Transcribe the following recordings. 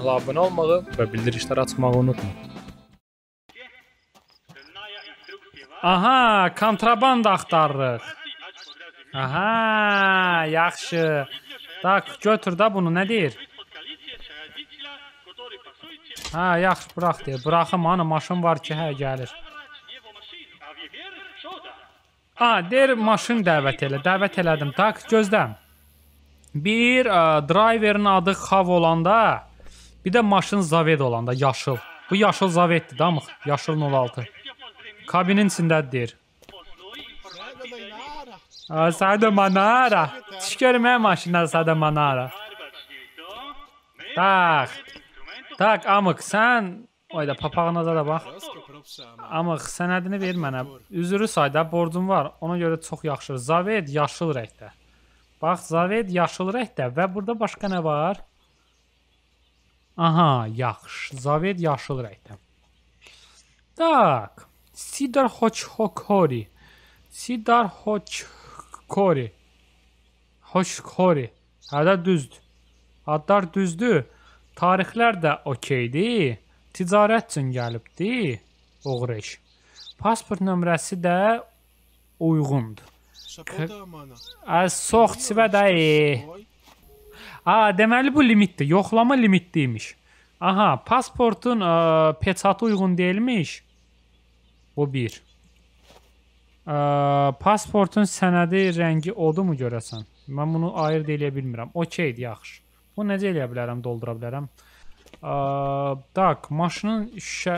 kanala abunə olmağı və bildirişləri açmağı unutma. Aha, kontraband axtarırıq. Aha, yaxşı. Tak, götür də bunu, nə deyir? Hə, yaxşı, burax deyir. Buraxım, ana maşın var ki, hə, gəlir. Ha, deyir maşın dəvət elə. Dəvət elədim. Tak, gözlə. Bir ə, driverin adı Xav olanda, bir də maşın Zaved olanda yaşıl. Bu yaşıl Zaveddir, damıq. Yaşıl 06. Kabinin içindədir. Sada Manara. Mən maşından Sada Manara. Tak. Tak, amıq, sən Oyda papağına da bax. Amıq, sənədini ver mənə. Üzrü sayda borcum var. Ona görə çox yaxşı. Zaved yaşıl rəngdə. Bax, Zaved yaşıl rəngdə və burada başqa nə var? Aha, yaxşı. Zaved yaşıl rəngdə. Tak. Sidar Hochhokori. Sidar Hochhokori. Hochhokori. Hədə düzdür. Adlar düzdür. Tarixlər də okeydir. Ticarət üçün gəlibdi. Oğru iş. Pasport nömrəsi də uyğundur. Az çox çivə də. A, deməli bu limitdir. Yoxlama limitliymiş. Aha, pasportun ə, peçatı uyğun deyilmiş. Bu 1. Ə, pasportun sənədi rəngi odurmu görəsən? Mən bunu ayırd eləyə bilmirəm. Okeydir, yaxşı. Bu necə eləyə bilərəm, doldura bilərəm? Ə, tak, maşının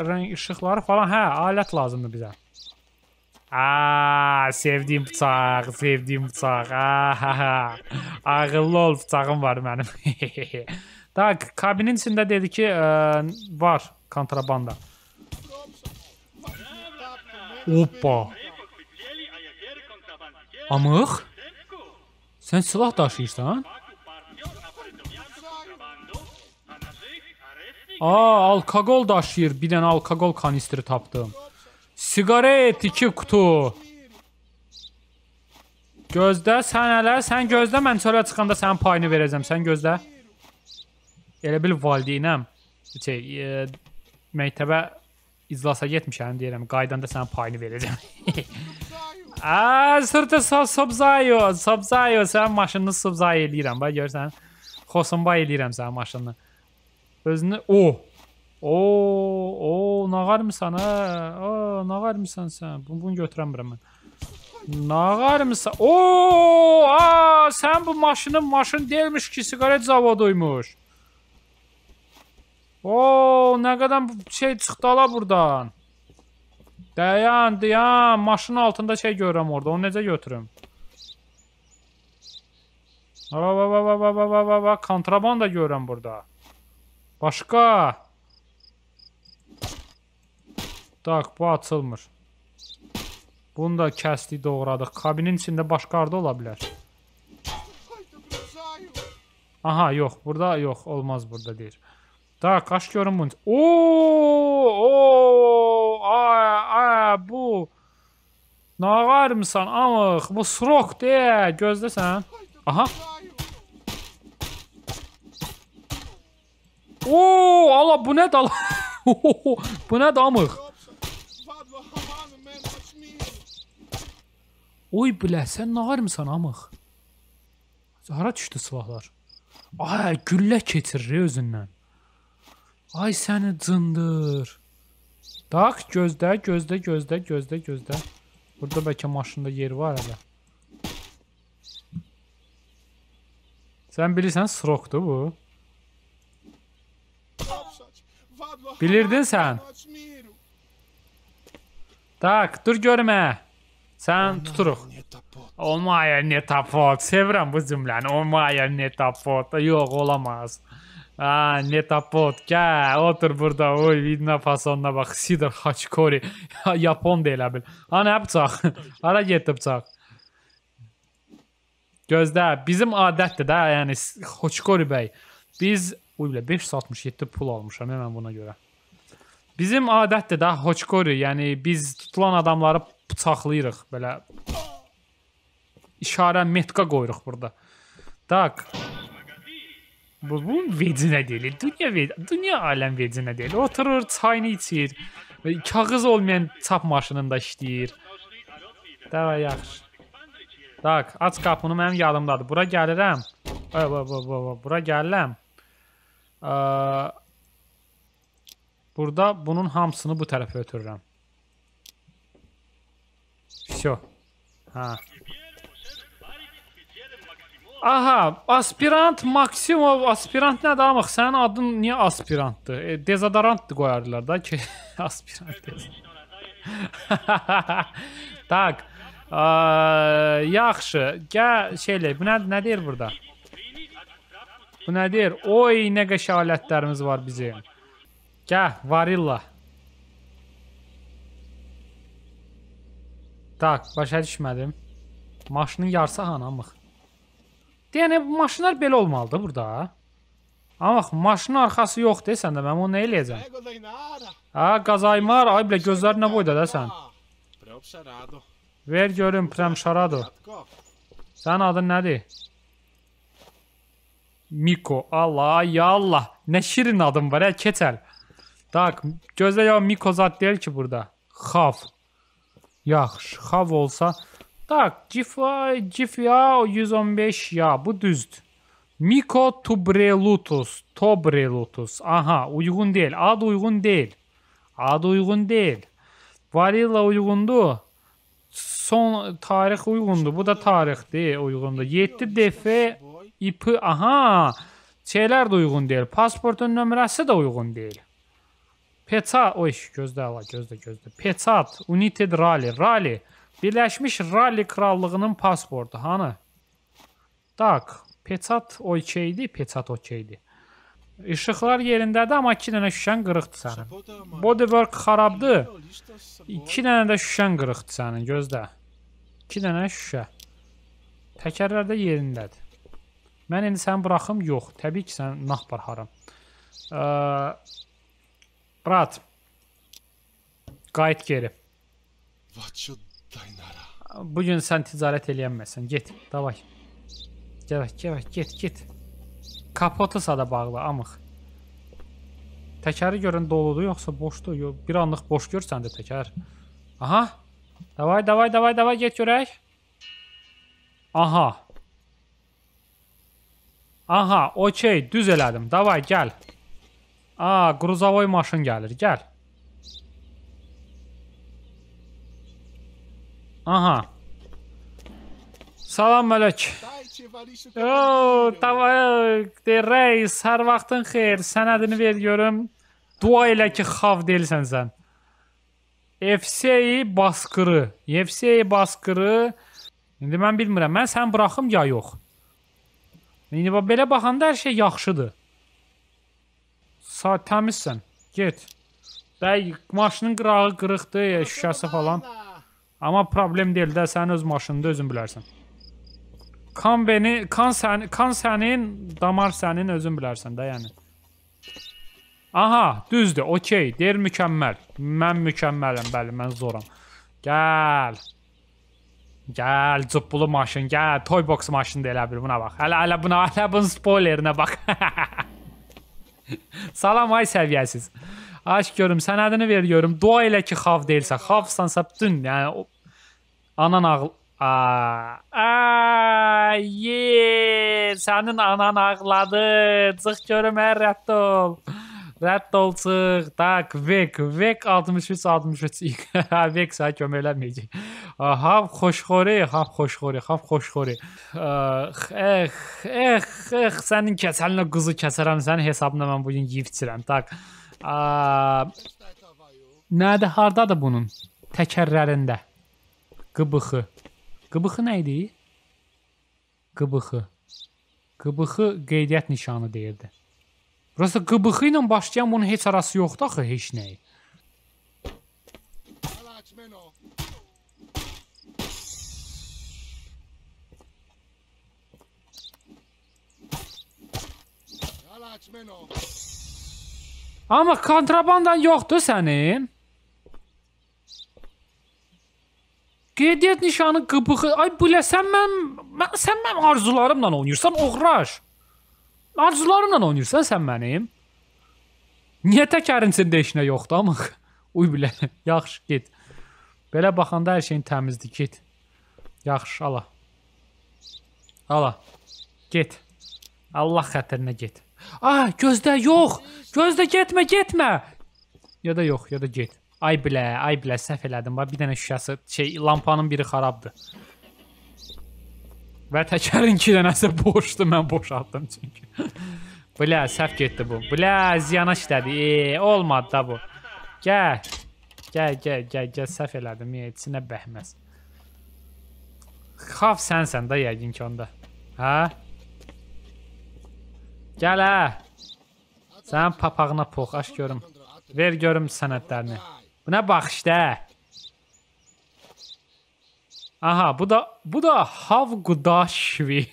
rəng işıqları falan, hə, alət lazımdır bizə. Aa, sevdiyim bıçaq, sevdiyim bıçaq. Aha, ağıllı ol, bıçağım var mənim. tak, kabinin içində dedi ki, ə, var kontrabanda. Hoppa. Amıq? Sən silah daşıyırsan? Aa, alkoqol daşıyır. Bir dənə alkoqol kanistri tapdım. Siqaret 2 qutu. Gözlə sən hələ, sən gözlə mən çölə çıxanda sənin payını verəcəm. Sən gözlə. Elə bil valideynəm. Şey, e, məktəbə iclasa getmişəm deyirəm. Qaydanda sənin payını verəcəm. Aa, sırtı sobzayo, sobzayo. Sən maşınını sobzayo eləyirəm. Bax görsən. Xosumba eləyirəm sənin maşınını. Özünü, o. O, o, nağarmısan hə? O, nağarmısan sən? Bunu, bunu götürəmirəm mən. Nağarmısan? O, a, sən bu maşının maşın deyilmiş ki, siqaret zavoduymuş. O, nə qədər şey çıxdı ala burdan. Dayan, dayan. Maşının altında şey görürəm orada. Onu necə götürüm? Va va va va va va va va kontrabanda görürəm burada. Başqa. Tak, bu açılmır. Bunu da kəsdik, doğradıq. Kabinin içində başqa arda ola bilər. Aha, yox. Burada yox. Olmaz burada deyir. Tak, qaş görün bunu. Oo, oo, ay, ay, bu. Nağarmısan, amıq. Bu srok deyə. Gözləsən. Aha. Oo, ala bu nə dal? bu nə damıq? Oy bilə, sən nağarmısan amıq? Hara düşdü silahlar? Ay, güllə keçirir özündən. Ay səni cındır. Bax, gözlə, gözlə, gözlə, gözlə, gözlə. Burada bəlkə maşında yer var hələ. Sən bilirsən, srokdur bu. Bilirdin sən? Tak, dur görmə. Sən tuturuq. Olmaya netapot. Sevirəm bu cümləni. Olmaya netapot. Yox, olamaz. Ha, netapot. Gəl, otur burada. Oy, vidna fasonuna bax. Sidor Hachikori. Yapon da elə bil. Ha, nə bıçaq? Hara getdi bıçaq? Gözlə, bizim adətdir də, yəni Hochikori bəy. Biz Uy bilə 567 pul almışam mən buna görə. Bizim adətdir də hoçkori, yəni biz tutulan adamları bıçaqlayırıq belə. İşarə metka qoyuruq burada. Tak. Bu bunun vecinə deyil. Dünya ve dünya aləm vecinə deyil. Oturur, çayını içir. Kağız olmayan çap maşınında işləyir. Dəvə yaxşı. Tak, aç qapını mənim yadımdadır. Bura gəlirəm. Ay, va, va, va, va. Bura gəlirəm. Ə, Burada bunun hamısını bu tərəfə ötürürəm. Всё. Ha. Aha, aspirant Maksimov, aspirant nədir amıq? Sənin adın niyə aspirantdır? E, dezodorantdır qoyardılar da ki, aspirant. dez- tak. Ə, yaxşı. Gəl şeylə, bu nə nə deyir burada? Bu nə deyir? Oy, nə qəşəng alətlərimiz var bizim. Gəl, varilla. Tak, başa düşmədim. Maşının yarısı hanamıq. Yəni maşınlar belə olmalıdır burada. Amma bax, maşının arxası yoxdur səndə. Mən onu nə eləyəcəm? Ha, qazaymar. Ay bilə gözləri nə boyda da sən. Ver görüm Prem Şarado. Tatko. Sənin adın nədir? Miko. Allah, ya Allah. Nə şirin adın var, hə, keçəl. Tak, gözlə ya Miko zad deyil ki burada. Xav. Yaxşı, xav olsa. Tak, Cifa, Cifya 115 ya, bu düzdür. Miko Tubrelutus, Tobrelutus. Aha, uyğun deyil. Ad uyğun deyil. Ad uyğun deyil. Varilla uyğundur. Son tarix uyğundur. Bu da tarixdir, uyğundur. 7 DF Boy. IP aha şeylər də uyğun deyil. Pasportun nömrəsi də uyğun deyil. Peçat, oy gözlə ala, gözlə, gözlə. Peçat, United Rally, Rally. Birləşmiş Rally Krallığının pasportu hanı? Tak, Peçat okeydi, Peçat okeydi. İşıqlar yerindədir, amma 2 dənə şüşən qırıqdır sənin. Bodywork xarabdır. Listo, sabor. 2 dənə də şüşən qırıqdır sənin, gözlə. 2 dənə şüşə. Təkərlər də yerindədir. Mən indi səni buraxım? Yox. Təbii ki, sən nah baxaram. Ə, Brat. Qayıt geri. Vaço da Inara. Bu gün sən ticarət eləyənməsən. Get, davay. Gəl, gəl, get, get. Kapotu sada bağlı, amıq. Təkəri görün doludur yoxsa boşdur? Yox, bir anlıq boş görsən də təkər. Aha. Davay, davay, davay, davay get görək. Aha. Aha, okey, düz elədim. Davay, gəl. Aa, qruzavoy maşın gəlir, gəl. Aha. Salam mələk. Oo, davay, de reis, hər vaxtın xeyir. Sənədini ver görüm. Dua elə ki, xav deyilsən sən. FC'yi baskırı. FC'yi baskırı. İndi mən bilmirəm. Mən sən buraxım ya yox. İndi belə baxanda hər şey yaxşıdır. Saat təmizsən. Get. Bəy, maşının qırağı qırıqdır, şüşəsi falan. Amma problem deyil də, sən öz maşınında özün bilərsən. Kan beni, kan sən, kan sənin, damar sənin, özün bilərsən də, yəni. Aha, düzdür, okey, deyir mükəmməl. Mən mükəmmələm, bəli, mən zoram. Gəl. Gəl, cıppulu maşın, gəl, toy box maşını da elə bil, buna bax. Hələ, hələ buna, hələ bunun spoilerinə bax. Salam ay səviyyəsiz. Aş görüm, sənədini ver görüm. Dua elə ki, xav deyilsə, xavsansa bütün, yəni o anan ağl Aa, aa, ye, sənin anan ağladı. Çıx görüm, hər rədd ol. Rədd ol, çıx. Tak, vek, vek 63 63. vek sənə kömək eləməyəcək. Hav xoşxori, hav xoşxori, hav xoşxori. Ex, ex, ex, sənin kəsəlinə quzu kəsərəm, sənin hesabına mən bu gün yeyib içirəm. Tak. Nədir, hardadır bunun? Təkərlərində. Qıbıxı. Qıbıxı nə idi? Qıbıxı. Qıbıxı qeydiyyat nişanı deyirdi. Burası qıbıxı ilə başlayan bunun heç arası yoxdur axı heç nəyi. Amma kontrabandan yoxdur sənin. Qeydiyyat nişanı qıbıxı. Ay bu sən mən, mən sən mənim arzularımla oynayırsan, oğraş. Arzularımla oynayırsan sən mənim. Niyə təkərin içində heç nə yoxdur amma? Uy bilə. Yaxşı, get. Belə baxanda hər şeyin təmizdir, get. Yaxşı, ala. Ala. Get. Allah xətrinə get. Ah, gözdə yox. Gözdə getmə, getmə. Ya da yox, ya da get. Ay bilə, ay bilə, səhv elədim. Bax bir dənə şüşəsi, şey, lampanın biri xarabdır. Və təkərin iki dənəsi boşdur, mən boşaltdım çünki. Bilə, səhv getdi bu. Bilə, ziyana işlədi. E, olmadı da bu. Gəl. Gəl, gəl, gəl, gəl, səhv elədim. E, içinə bəhməz. Xaf sənsən də yəqin ki onda. Hə? Gəl hə. Sənin papağına pox, aç görüm. Ver görüm sənədlərini. Bu nə baxışda? Aha, bu da bu da Havgudaşvi.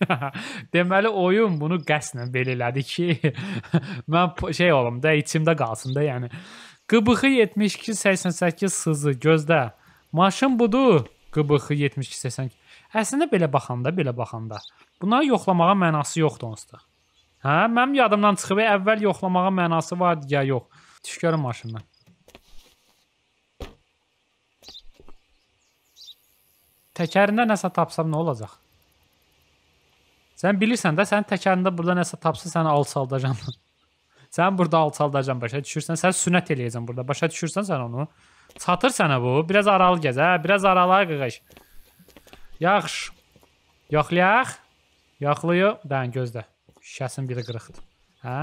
Deməli oyun bunu qəsdən belə elədi ki, mən şey olum da içimdə qalsın da, yəni. QBX 72 88 sızı gözdə. Maşın budur. QBX 72 82. Əslində belə baxanda, belə baxanda. Bunları yoxlamağa mənası yoxdur onsuz. Hə, mənim yadımdan çıxıb əvvəl yoxlamağa mənası vardı ya yox. Düş görüm maşından. Təkərində nəsə tapsam nə olacaq? Sən bilirsən də sən təkərində burada nəsə tapsa səni alçaldacam. sən burada alçaldacam başa düşürsən? Sən sünnət eləyəcəm burada. Başa düşürsən sən onu? Çatır sənə bu. Biraz aralı gəz, hə? Biraz aralı qıqış. Yaxşı. Yoxlayaq. Yoxlayıb. Dən gözlə. Şüşəsinin biri qırıqdır. Hə?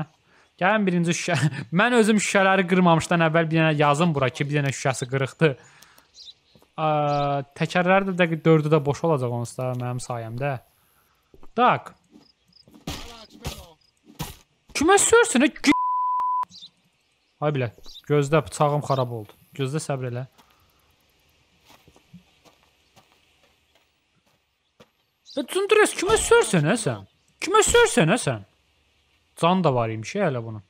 Gəlin birinci şüşə. Mən özüm şüşələri qırmamışdan əvvəl bir dənə yazım bura ki, bir dənə şüşəsi qırıqdır. Ə, təkərlər də dəqiq 4-ü də boş olacaq onsuz da mənim sayəmdə. Tak. Kimə sörsün? G Ay bilə, gözdə bıçağım xarab oldu. Gözdə səbr elə. Cundres kimə sörsün hə sən? Kimə sörsün hə sən? Can da var imiş hələ bunun.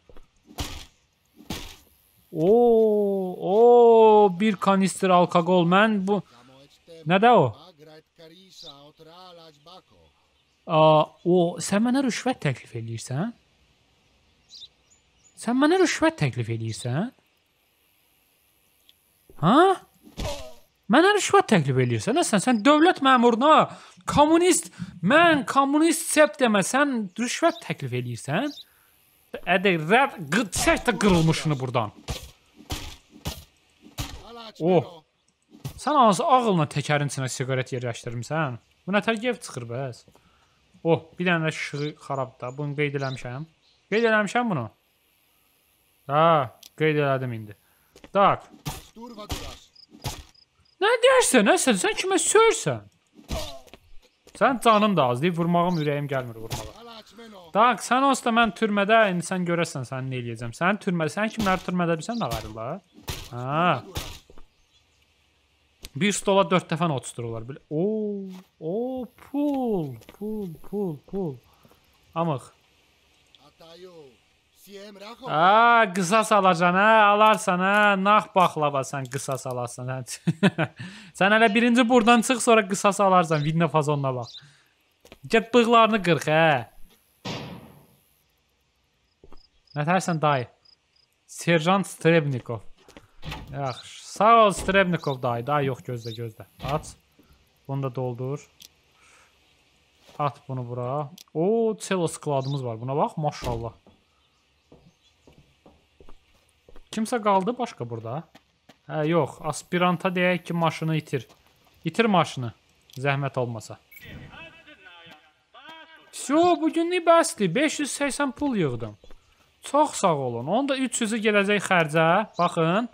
Oo, o bir kanister alkagol men bu ne de o? Aa, o sen bana rüşvet teklif edirsən? Sen bana rüşvet teklif edirsən? Ha? Mənə rüşvət təklif eləyirsən. Nəsən sən dövlət məmuruna kommunist, mən kommunist sep deməsən rüşvət təklif eləyirsən? Ədə rəd qıçaq da qırılmışını burdan. Alachmeno. Sən hansı ağılla təkərin içinə siqaret yerləşdirmisən? Bu nə tərkib çıxır bəs? Oh, bir dənə də işığı xarabdır. Bunu qeyd eləmişəm. Qeyd eləmişəm bunu. Ha, qeyd elədim indi. Tak. Nə deyirsən? Nə sən? Kimə sörsən? Sən canın da az deyib vurmağım ürəyim gəlmir vurmağa. Tak, sən olsa mən türmədə indi sən görəsən sən nə eləyəcəm. Sən türmədə, sən kimləri türmədə bilsən nə qarırlar? Ha. Bir stola 4 dəfə not tuturlar belə. Oo, o pul, pul, pul, pul. Amıq. A, qısas alacan hə, alarsan hə, nax baklava sən qısas alarsan hə. sən hələ birinci burdan çıx, sonra qısas alarsan, vidna fazonuna bax. Get bığlarını qırx hə. Nə tərsən dayı? Serjant Strebnikov. Yaxşı. Sağ ol Strebnikov dayı. Dayı yox gözlə gözlə. Aç. Bunu da doldur. At bunu bura. O, çelo skladımız var. Buna bax, maşallah. Kimsə qaldı başqa burada? Hə, yox. Aspiranta deyək ki, maşını itir. İtir maşını. Zəhmət olmasa. Vso, bugünlük bəsdir. 580 pul yığdım. Çox sağ olun. Onun da 300-ü gələcək xərcə. Baxın.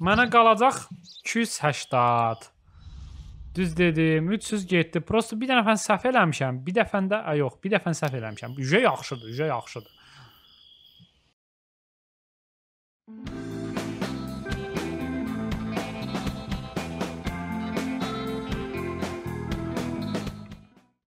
Mənə qalacaq 280. Düz dedim. 300 getdi. Prosta bir dəfə səhv eləmişəm. Bir dəfəndə, a yox, bir dəfə səhv eləmişəm. Ücə yaxşıdır, ücə yaxşıdır.